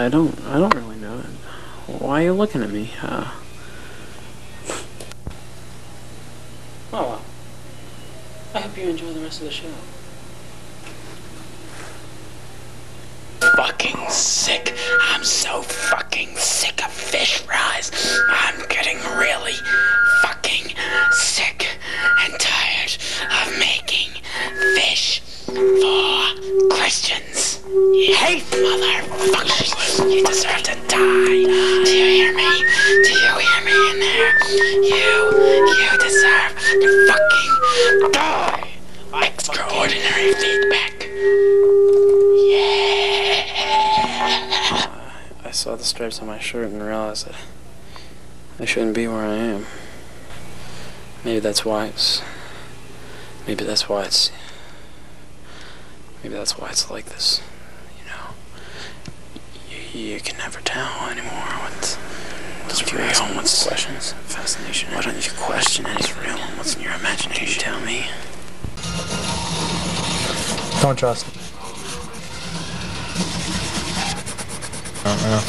I don't. I don't really know. Why are you looking at me? Uh. Oh well. I hope you enjoy the rest of the show. Fucking sick. I'm so fucking sick of fish fries. I'm getting really fucking sick and that I shouldn't be where I am. Maybe that's why it's. Maybe that's why it's. Maybe that's why it's like this. You know, you, you can never tell anymore what's what's real and what's questions. Fascination. Why don't you question what's real and what's in your imagination? Can you tell me? Don't trust him. I don't know.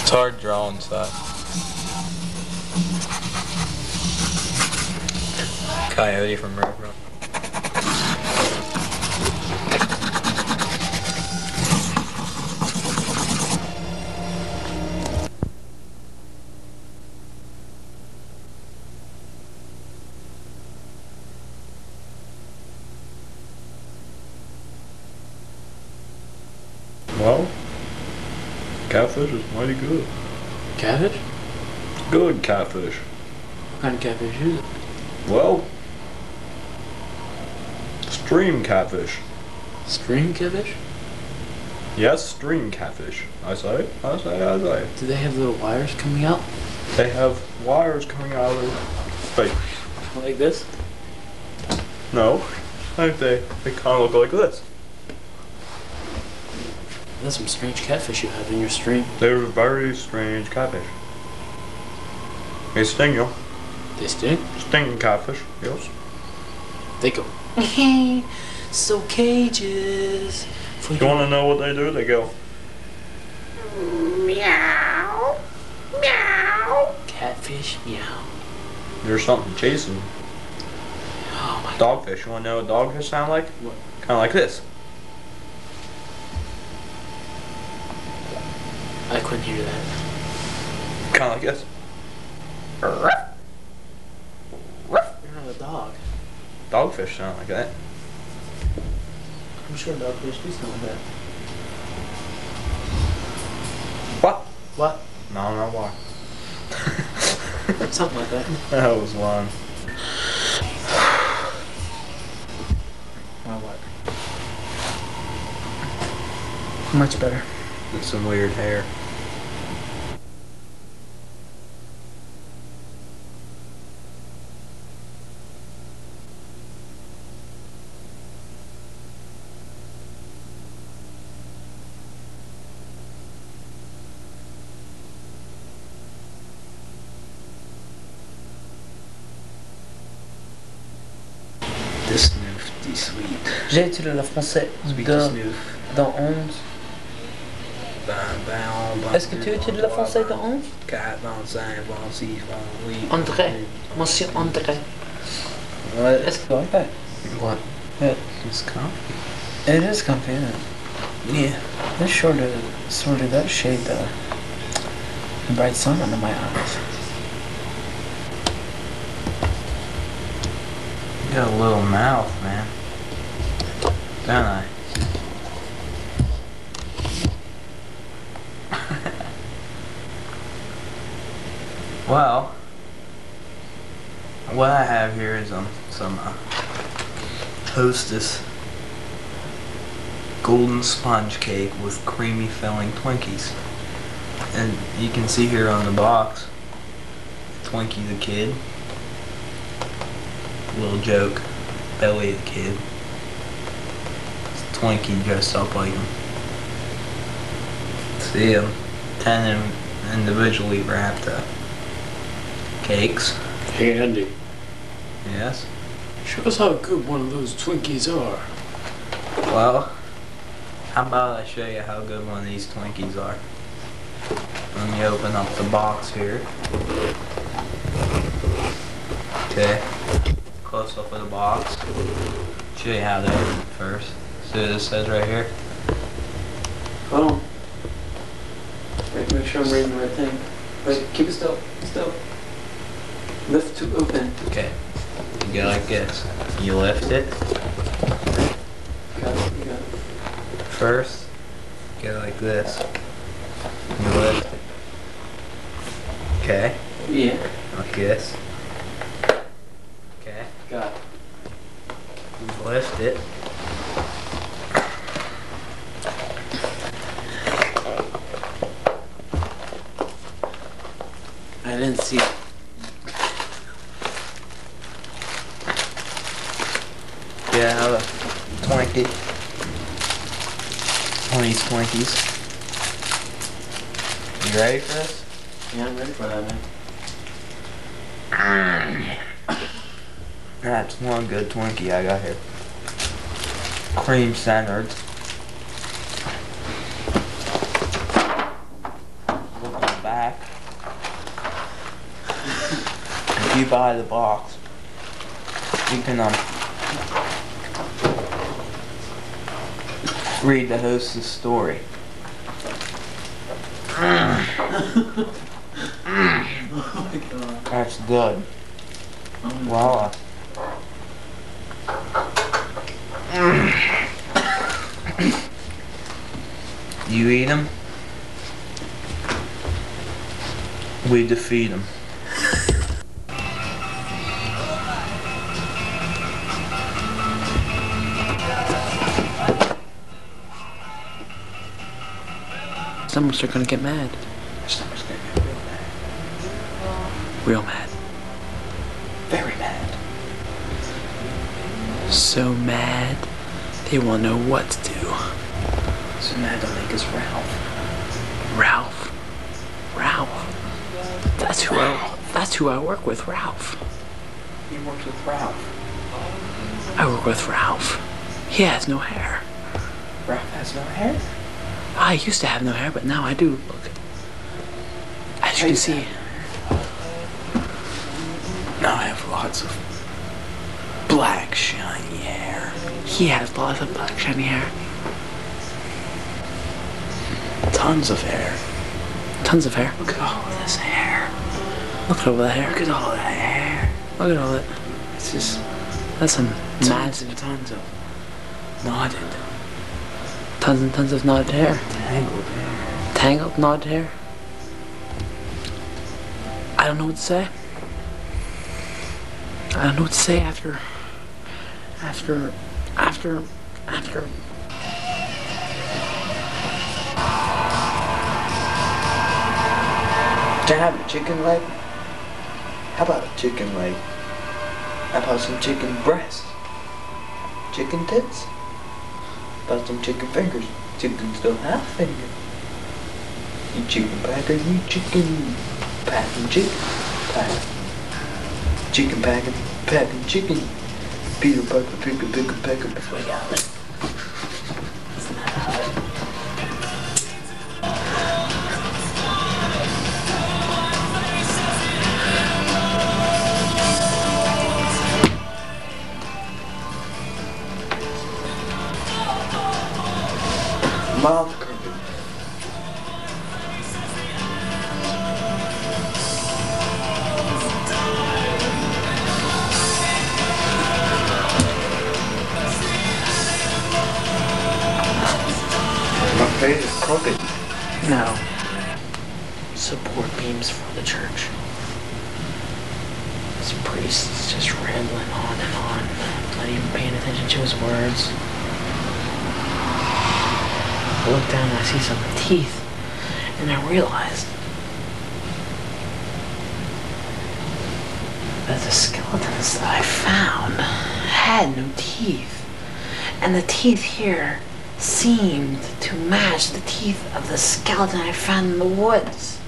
It's hard drawing stuff. Coyote from River. Well, catfish is mighty good. Catfish? Good catfish. What kind of catfish is it? Well, stream catfish. Stream catfish? Yes, stream catfish. I say, I say, I say. Do they have little wires coming out They have wires coming out of their face. like this? No, I think they, they kind of look like this. That's some strange catfish you have in your stream. They're very strange catfish. They sting you. They stink. Stinging catfish, yes. They go. So cages. For You want to know what they do? They go, Meow. Meow. catfish. Meow. there's something chasing Oh my. dogfish. You want to know what dogfish sound like? What? Kind of like this. I couldn't hear that. Kind of like this. Dogfish sound like that. I'm sure dogfish do sound like that. What? What? No, not why. Something like that. that was one. My what? Much better. It's some weird hair. The snoof, the sweet. J'ai étudié le français Sweet dans, dans 11. Ben, ben, on va- Est-ce que tu étudies le français dans 11 4, 25, 26, 28. André. Monsieur André. What? Est-ce que? What? Yeah. It's comfy. It is comfy, isn't it? Yeah. This sort of, sort of that shade the, the bright sun under my eyes. You got a little mouth, man. Don't I? well, what I have here is um, some uh, Hostess golden sponge cake with creamy filling Twinkies. And you can see here on the box, Twinkie the kid, little joke, Billy the kid, Twinkie dressed up like him. See him, ten in- individually wrapped up. cakes. Candy. Yes. Show us how good one of those Twinkies are. Well, how about I show you how good one of these Twinkies are? Let me open up the box here. Okay. Close up of the box. Show you how to open it first. See what it says right here? Hold on. Wait, make sure I'm reading the right thing. Wait, keep it still. Still. Lift to open. Okay. You go like this. You lift it Got it. You got it. first. Go like this. You lift it. Okay. Yeah. Like this. Okay. Got it. You lift it. I didn't see it. Yeah, have a Twinkie. One of these Twinkies. You ready for this? Yeah, I'm ready for that, man. That's one good Twinkie I got here. Cream centered. Look on the back. if you buy the box, you can um read the host's story. That's good. Wow. You eat them, we defeat them. Someone's gonna get mad. Real mad. Real mad. Very mad. So mad, they won't know what to do. So mad to make us Ralph. Ralph. Ralph. That's who I. That's who I work with, Ralph. You worked with Ralph. I work with Ralph. He has no hair. Ralph has no hair. I used to have no hair, but now I do. Look. As you can see, Now I have lots of black shiny hair. he has lots of black shiny hair. Tons of hair. Tons of hair. Look at all of this hair. Look at all that Look hair. at all that hair. Look at all that. It's just That's some tons massive, tons of knotted, tons and tons of knotted hair. tangled hair. Tangled knotted hair. I don't know what to say. I don't know what to say after, after, after, after. Can I have a chicken leg? How about a chicken leg? How about some chicken breasts? Chicken tits? About some chicken fingers? Chickens don't have fingers. You chicken packers, you chicken packing chicken. Pack. Chicken packing, packing chicken. Peter Piper, picker, picker. We got it. Mouth crooked. No. Support beams for the church. This priest is just rambling on and on, not even paying attention to his words. I look down and I see some teeth, and I realize that the skeletons that I found had no teeth. And the teeth here seemed to match the teeth of the skeleton I found in the woods.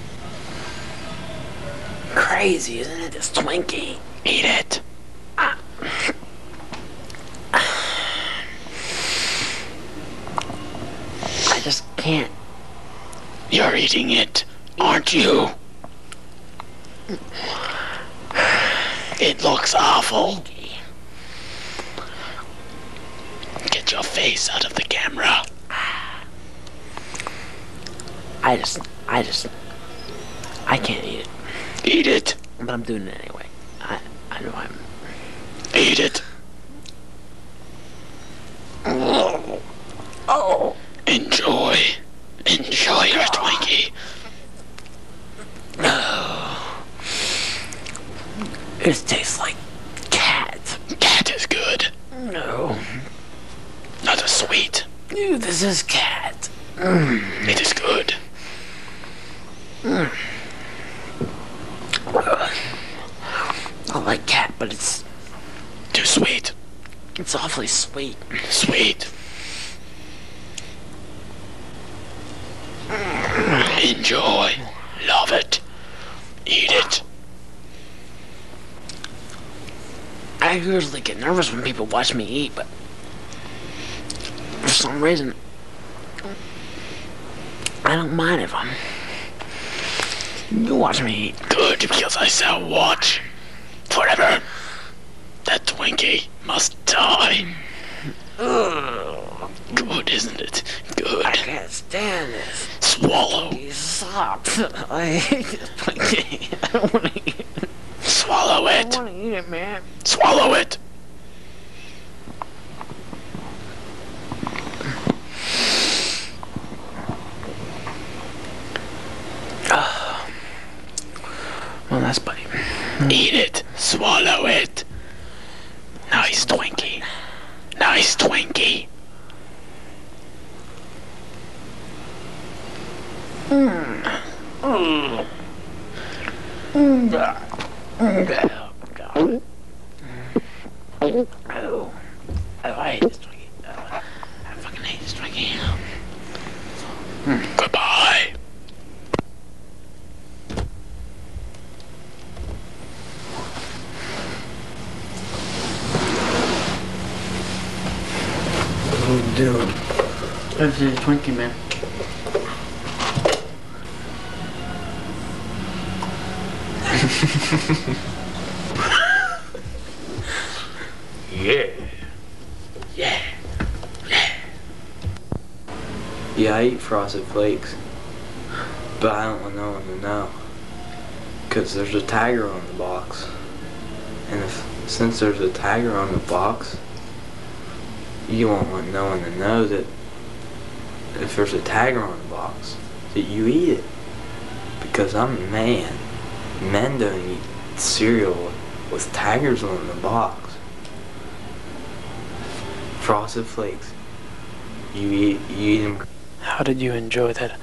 Crazy, isn't it? This Twinkie. Eat it. Ah. I just can't. You're eating it. Aren't you? It looks awful. Get your face out of the camera. I just, I just, I can't eat it, Eat it. but I'm doing it anyway. I, I know I'm. Eat it. Oh, Enjoy. Enjoy your Twinkie. it tastes like cat. Cat is good. No, Not a sweet. Ew, this is cat. It is good. I like cat, but it's, Too sweet. it's awfully sweet. Sweet. Enjoy. Love it. Eat it. I usually get nervous when people watch me eat, but for some reason, I don't mind if I'm. You watch me eat. Good, because I shall watch forever. That Twinkie must die. Good, isn't it? Good. I can't stand this. Swallow. Stop. I hate this Twinkie. I don't want to eat it. Swallow I it. don't want to eat it, man. Swallow it. Well, that's buddy. Eat it. Swallow it. Nice Twinkie. Nice Twinkie. Oh, God. Oh. I hate this Twinkie. Oh, I fucking hate this Twinkie. Goodbye. Oh, dude. Twinkie, man. Yeah. Yeah. Yeah, Yeah, I eat frosted flakes, but I don't want no one to know. Because there's a tiger on the box. And if, since there's a tiger on the box, you won't want no one to know that if there's a tiger on the box, that you eat it. Because I'm a man. Men don't eat cereal with tigers on the box. Frosted flakes. You eat, you eat them How did you enjoy that